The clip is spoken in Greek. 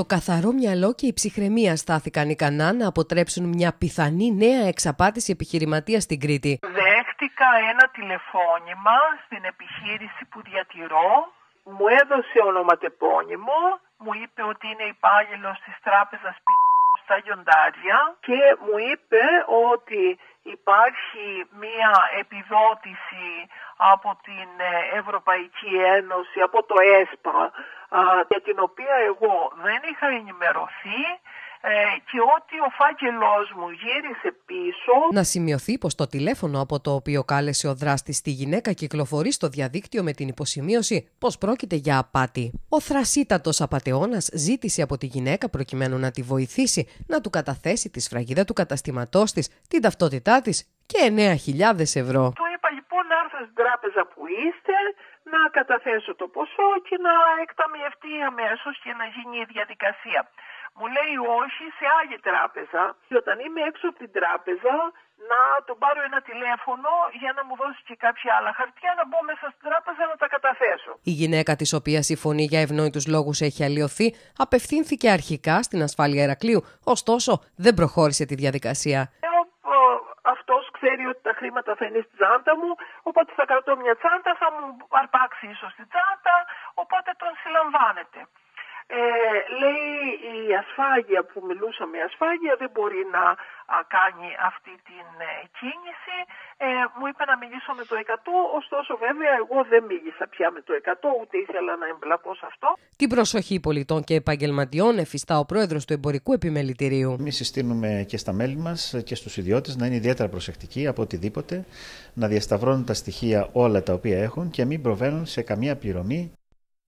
Το καθαρό μυαλό και η ψυχραιμία στάθηκαν ικανά να αποτρέψουν μια πιθανή νέα εξαπάτηση επιχειρηματία στην Κρήτη. Δέχτηκα ένα τηλεφώνημα στην επιχείρηση που διατηρώ. Μου έδωσε ονοματεπώνυμο, μου είπε ότι είναι υπάλληλος της τράπεζας στα Γιοντάρια και μου είπε ότι υπάρχει μία επιδότηση από την ε, Ευρωπαϊκή Ένωση, από το ΕΣΠΑ, για την οποία εγώ δεν είχα ενημερωθεί ε, και ότι ο φάκελός μου γύρισε πίσω. Να σημειωθεί πως το τηλέφωνο από το οποίο κάλεσε ο δράστης στη γυναίκα κυκλοφορεί στο διαδίκτυο με την υποσημείωση πως πρόκειται για απάτη. Ο θρασίτατος απατεώνας ζήτησε από τη γυναίκα προκειμένου να τη βοηθήσει να του καταθέσει τη σφραγίδα του καταστήματός της, την ταυτότητά της και 9.000 ευρώ. Του είπα λοιπόν να έρθω στην τράπεζα που είστε, να καταθέσω το ποσό και να εκταμιευτεί αμέσως και να γίνει η διαδικασία. Μου λέει όχι σε άλλη τράπεζα και όταν είμαι έξω από την τράπεζα να τον πάρω ένα τηλέφωνο για να μου δώσει και κάποια άλλα χαρτιά να μπω μέσα στην τράπεζα να τα καταθέσω. Η γυναίκα της οποίας η φωνή για ευνόητους λόγους έχει αλλοιωθεί απευθύνθηκε αρχικά στην ασφάλεια Ερακλείου, ωστόσο δεν προχώρησε τη διαδικασία. Ε, Αυτός ξέρει ότι τα χρήματα θα είναι στη τσάντα μου, οπότε θα κρατώ μια τσάντα, θα μου αρπάξει ίσως τη τσάντα, οπότε τον συλλαμβάνεται. Ε, λέει η ασφάλεια που μιλούσαμε, η ασφάλεια δεν μπορεί να κάνει αυτή την ε, κίνηση. Ε, μου είπε να μιλήσω με το 100, ωστόσο βέβαια εγώ δεν μίλησα πια με το 100, ούτε ήθελα να εμπλακώ σε αυτό. Την προσοχή πολιτών και επαγγελματιών εφιστά ο πρόεδρος του Εμπορικού Επιμελητηρίου. Εμείς συστήνουμε και στα μέλη μας και στους ιδιώτες να είναι ιδιαίτερα προσεκτικοί από οτιδήποτε, να διασταυρώνουν τα στοιχεία όλα τα οποία έχουν και μην προβαίνουν σε καμία πληρωμή